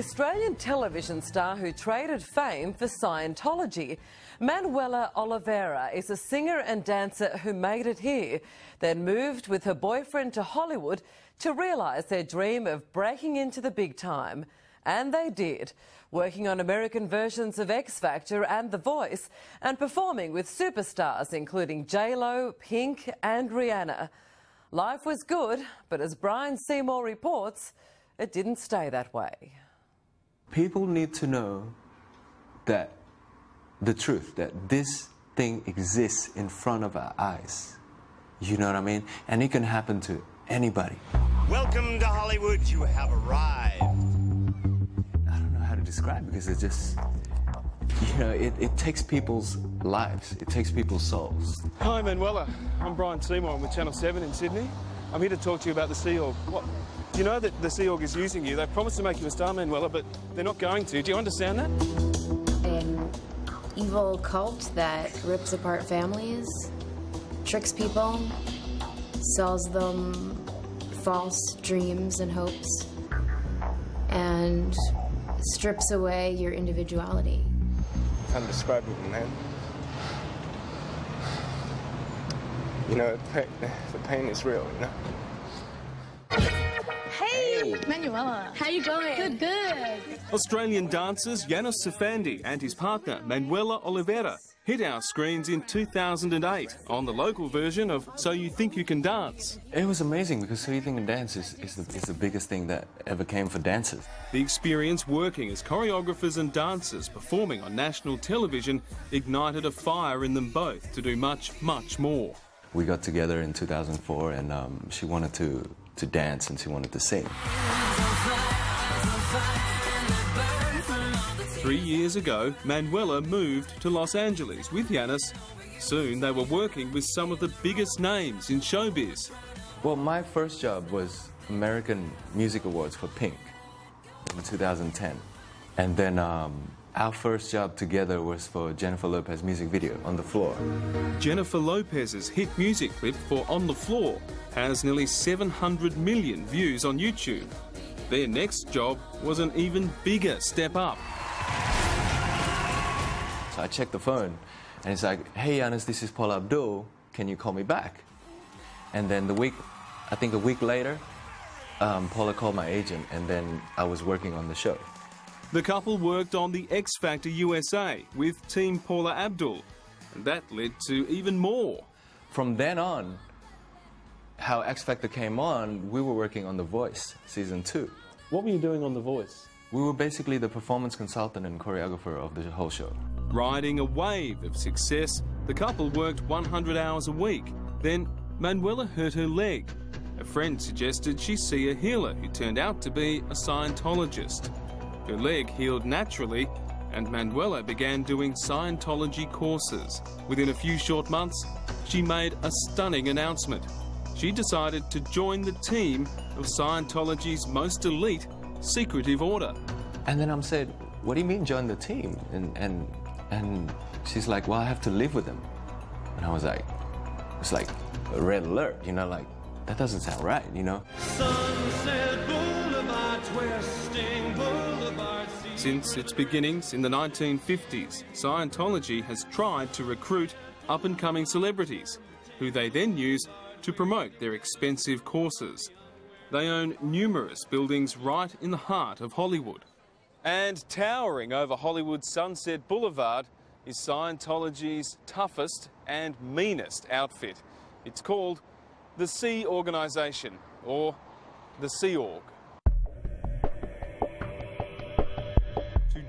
Australian television star who traded fame for Scientology. Manuela Oliveira is a singer and dancer who made it here, then moved with her boyfriend to Hollywood to realise their dream of breaking into the big time. And they did, working on American versions of X Factor and The Voice, and performing with superstars including J-Lo, Pink and Rihanna. Life was good, but as Bryan Seymour reports, it didn't stay that way. People need to know that the truth, that this thing exists in front of our eyes. You know what I mean? And it can happen to anybody. Welcome to Hollywood. You have arrived. I don't know how to describe because it just, you know, it, it takes people's lives, it takes people's souls. Hi, Manuela. I'm Bryan Seymour. I'm with Channel 7 in Sydney. I'm here to talk to you about the Sea Org. What? You know that the Sea Org is using you. They've promised to make you a star, Manuela, but they're not going to. Do you understand that? An evil cult that rips apart families, tricks people, sells them false dreams and hopes, and strips away your individuality. It's undescribable, man. You know, the pain, the pain is real, you know? Hey, Manuela. How you going? Good, good. Australian dancers Yanis Safandi and his partner Manuela Oliveira hit our screens in 2008 on the local version of So You Think You Can Dance. It was amazing because So You Think You Can Dance is, is, the, is the biggest thing that ever came for dancers. The experience working as choreographers and dancers performing on national television ignited a fire in them both to do much, much more. We got together in 2004 and um, she wanted to, to dance and she wanted to sing. Three years ago, Manuela moved to Los Angeles with Yanis. Soon they were working with some of the biggest names in showbiz. Well, my first job was American Music Awards for Pink in 2010. And then um, our first job together was for Jennifer Lopez's music video, On the Floor. Jennifer Lopez's hit music clip for On the Floor has nearly 700 million views on YouTube. Their next job was an even bigger step up. So I checked the phone and it's like, hey, Yanis, this is Paula Abdul. Can you call me back? And then the week, I think a week later, um, Paula called my agent and then I was working on the show. The couple worked on the X Factor USA with Team Paula Abdul, and that led to even more. From then on, how X Factor came on, we were working on The Voice season two. What were you doing on The Voice? We were basically the performance consultant and choreographer of the whole show. Riding a wave of success, the couple worked 100 hours a week. Then Manuela hurt her leg. A friend suggested she see a healer who turned out to be a Scientologist. Her leg healed naturally, and Manuela began doing Scientology courses. Within a few short months, she made a stunning announcement. She decided to join the team of Scientology's most elite secretive order. And then I'm said, what do you mean join the team? And, and, and she's like, well, I have to live with them. And I was like, it's like a red alert, you know, like, that doesn't sound right, you know? Since its beginnings in the 1950s, Scientology has tried to recruit up and coming celebrities, who they then use to promote their expensive courses. They own numerous buildings right in the heart of Hollywood. And towering over Hollywood Sunset Boulevard is Scientology's toughest and meanest outfit. It's called the Sea Organisation, or the Sea Org.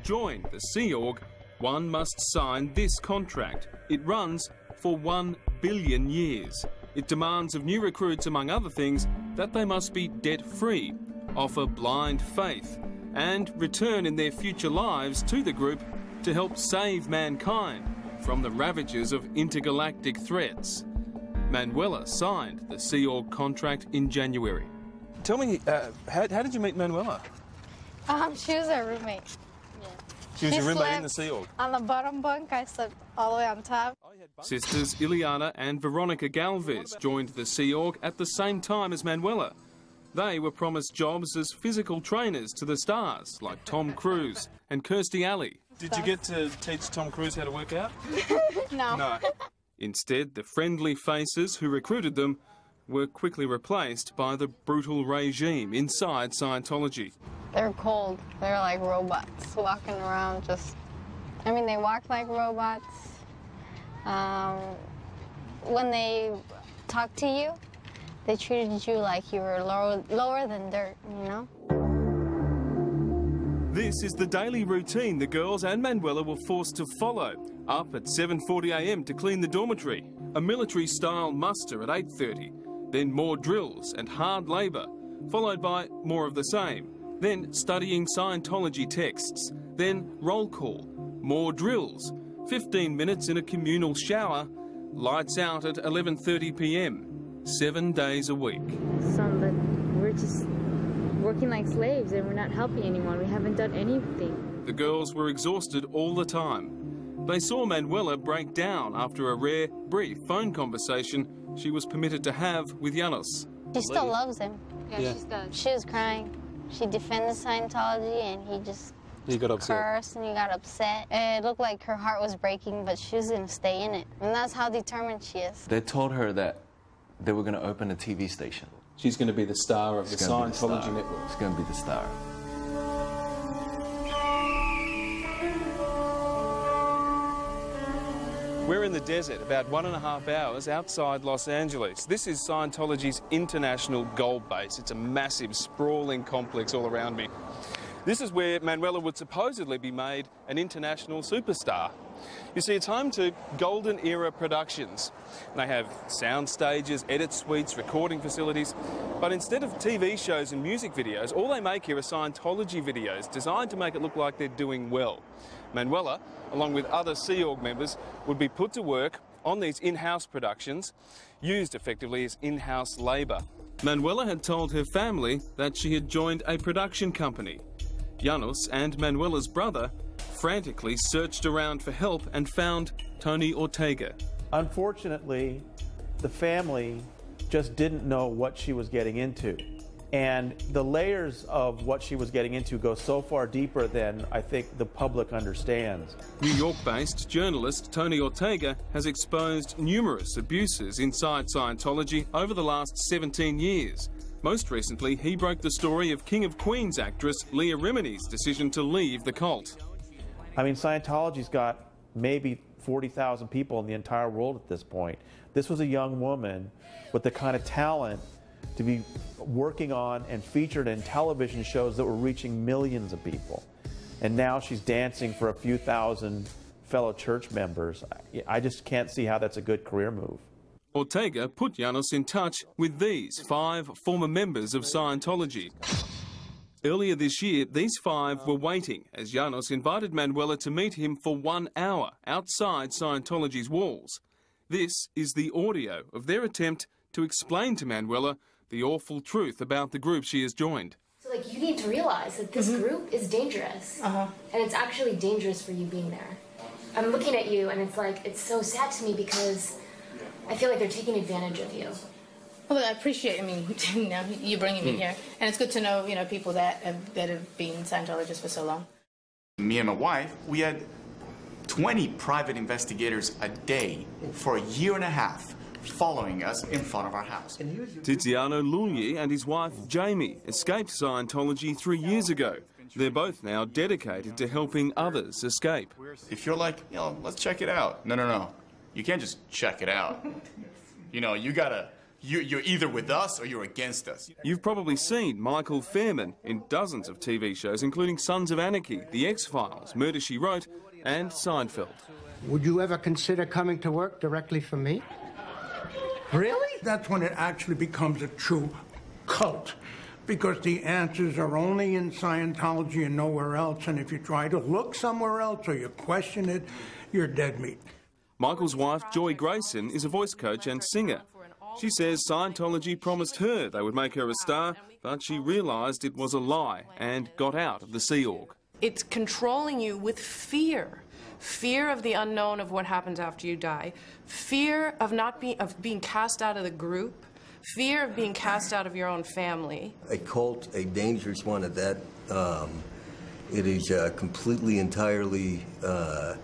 Join the Sea Org, one must sign this contract. It runs for one billion years. It demands of new recruits, among other things, that they must be debt free, offer blind faith, and return in their future lives to the group to help save mankind from the ravages of intergalactic threats. Manuela signed the Sea Org contract in January. Tell me, uh, how, how, did you meet Manuela? Um, she was our roommate. She was She your roommate in the Sea Org. On the bottom bunk, I slept all the way on top. Oh, Sisters Ileana and Veronica Galvez joined the Sea Org at the same time as Manuela. They were promised jobs as physical trainers to the stars like Tom Cruise and Kirstie Alley. Did you get to teach Tom Cruise how to work out? No. No. Instead, the friendly faces who recruited them were quickly replaced by the brutal regime inside Scientology. They're cold. They're like robots walking around just. I mean, they walk like robots. Um, when they talk to you, they treated you like you were lower, lower than dirt, you know? This is the daily routine the girls and Manuela were forced to follow. Up at 7.40am to clean the dormitory, a military-style muster at 8.30, then more drills and hard labour, followed by more of the same, then studying Scientology texts, then roll call, more drills, 15 minutes in a communal shower, lights out at 11.30pm, seven days a week. Some, but we're just working like slaves and we're not helping anyone. We haven't done anything. The girls were exhausted all the time. They saw Manuela break down after a rare, brief phone conversation she was permitted to have with Janos. She still loves him. Yeah, Yeah. she does. She was crying. She defended Scientology and he just He got cursed and he got upset. It looked like her heart was breaking, but she was gonna stay in it. And that's how determined she is. They told her that they were going to open a TV station. She's going to be the star of the It's gonna be the Scientology star. network. It's going to be the star. We're in the desert, about one and a half hours outside Los Angeles. This is Scientology's international gold base. It's a massive, sprawling complex all around me. This is where Manuela would supposedly be made an international superstar. You see, it's home to Golden Era Productions. They have sound stages, edit suites, recording facilities. But instead of TV shows and music videos, all they make here are Scientology videos designed to make it look like they're doing well. Manuela, along with other Sea Org members, would be put to work on these in-house productions, used effectively as in-house labour. Manuela had told her family that she had joined a production company. Janos and Manuela's brother frantically searched around for help and found Tony Ortega. Unfortunately, the family just didn't know what she was getting into. And the layers of what she was getting into go so far deeper than I think the public understands. New York based journalist Tony Ortega has exposed numerous abuses inside Scientology over the last 17 years. Most recently, he broke the story of King of Queens actress Leah Remini's decision to leave the cult. I mean, Scientology's got maybe 40,000 people in the entire world at this point. This was a young woman with the kind of talent to be working on and featured in television shows that were reaching millions of people. And now she's dancing for a few thousand fellow church members. I- I just can't see how that's a good career move. Ortega put Janos in touch with these five former members of Scientology. Earlier this year, these five were waiting as Janos invited Manuela to meet him for one hour outside Scientology's walls. This is the audio of their attempt to explain to Manuela the awful truth about the group she has joined. So, like, you need to realize that this group is dangerous. Uh-huh. And it's actually dangerous for you being there. I'm looking at you, and it's like, it's so sad to me because I feel like they're taking advantage of you. Well, I appreciate. I mean, you know, you bringing me hmm. here, and it's good to know, you know, people that have, that have been Scientologists for so long. Me and my wife, we had 20 private investigators a day for a year and a half following us in front of our house. Tiziano Lugli and his wife Jamie escaped Scientology three years ago. They're both now dedicated to helping others escape. If you're like, you know, let's check it out. No, no, no. You can't just check it out. You know, you gotta, you, you're either with us or you're against us. You've probably seen Michael Fairman in dozens of TV shows, including Sons of Anarchy, The X Files, Murder She Wrote, and Seinfeld. Would you ever consider coming to work directly for me? Really? That's when it actually becomes a true cult. Because the answers are only in Scientology and nowhere else. And if you try to look somewhere else or you question it, you're dead meat. Michael's wife, Joy Grayson, is a voice coach and singer. She says Scientology promised her they would make her a star, but she realised it was a lie and got out of the Sea Org. It's controlling you with fear. Fear of the unknown of what happens after you die. Fear of not being of being cast out of the group. fear of being cast out of your own family. A cult, a dangerous one at that. Um, it is uh, completely, entirely uh,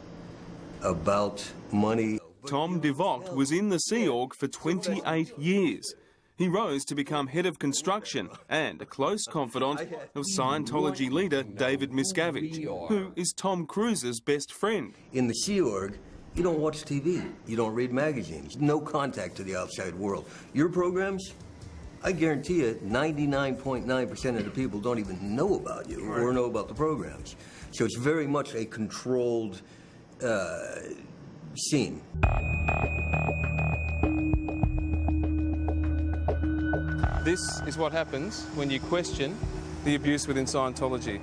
about money. Tom DeVocht was in the Sea Org for 28 years. He rose to become head of construction and a close confidant of Scientology leader David Miscavige, who is Tom Cruise's best friend. In the Sea Org, you don't watch TV, you don't read magazines, no contact to the outside world. Your programs, I guarantee you, 99.9% of the people don't even know about you or know about the programs. So it's very much a controlled uh, scene. This is what happens when you question the abuse within Scientology.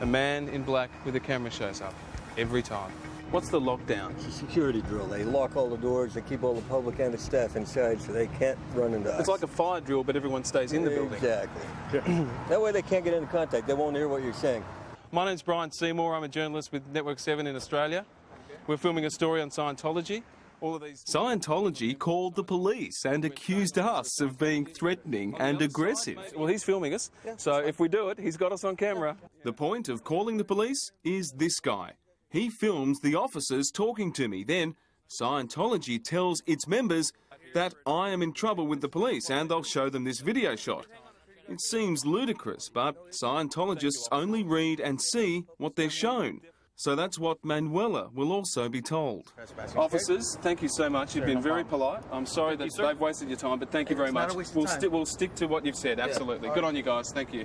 A man in black with a camera shows up every time. What's the lockdown? It's a security drill. They lock all the doors, they keep all the public and the staff inside so they can't run into us. It's like a fire drill, but everyone stays in the building. Exactly. that way they can't get into contact. They won't hear what you're saying. My name's Bryan Seymour. I'm a journalist with Network 7 in Australia. We're filming a story on Scientology. All of these Scientology called the police and accused us of being threatening and aggressive. Well, he's filming us, so if we do it, he's got us on camera. The point of calling the police is this guy. He films the officers talking to me. Then Scientology tells its members that I am in trouble with the police and they'll show them this video shot. It seems ludicrous, but Scientologists only read and see what they're shown. So that's what Manuela will also be told. Officers, thank you so much. You've been very polite. I'm sorry that they've wasted your time, but thank you very much. We'll, sti- we'll stick to what you've said, absolutely. Good on you guys, thank you.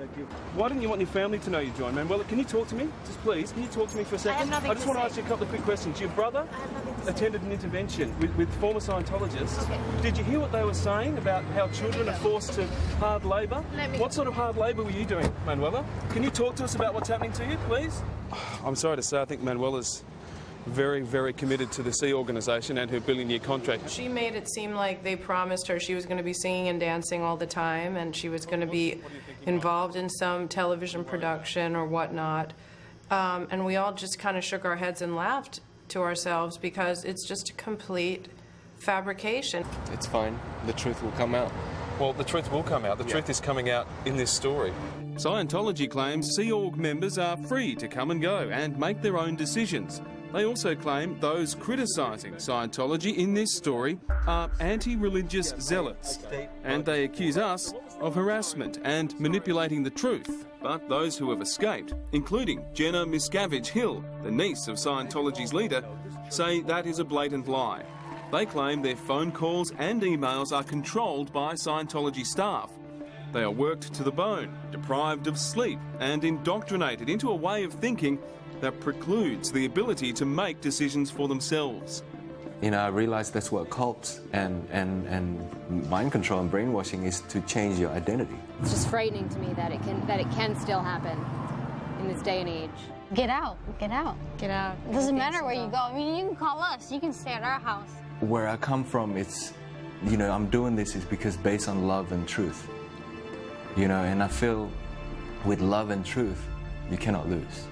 Why didn't you want your family to know you joined, Manuela? Can you talk to me? Just please, can you talk to me for a second? I just to want to ask you a couple of quick questions. Your brother attended an intervention with, with former Scientologists. Did you hear what they were saying about how children are forced to hard labour? Let me- What sort of hard labour were you doing, Manuela? Can you talk to us about what's happening to you, please? I'm sorry to say, I think Manuela's very, very committed to the Sea organisation and her billion year contract. She made it seem like they promised her she was going to be singing and dancing all the time and she was going to be involved in some television production or whatnot. Um, and we all just kind of shook our heads and laughed to ourselves because it's just a complete fabrication. It's fine. The truth will come out. Well, the truth will come out. The truth is coming out in this story. Scientology claims Sea Org members are free to come and go and make their own decisions. They also claim those criticising Scientology in this story are anti religious zealots. And they accuse us of harassment and manipulating the truth. But those who have escaped, including Jenna Miscavige Hill, the niece of Scientology's leader, say that is a blatant lie. They claim their phone calls and emails are controlled by Scientology staff. They are worked to the bone, deprived of sleep, and indoctrinated into a way of thinking that precludes the ability to make decisions for themselves. You know, I realized that's what cults and, and, and mind control and brainwashing is to change your identity. It's just frightening to me that it can that it can still happen in this day and age. Get out. Get out. Get out. It doesn't matter where you go. I mean, you can call us. You can stay at our house. Where I come from, it's, you know, I'm doing this is because based on love and truth. You know, and I feel with love and truth, you cannot lose.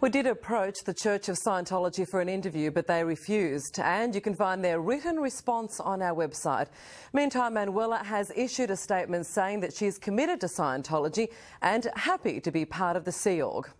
We did approach the Church of Scientology for an interview, but they refused. And you can find their written response on our website. Meantime, Manuela has issued a statement saying that she is committed to Scientology and happy to be part of the Sea Org.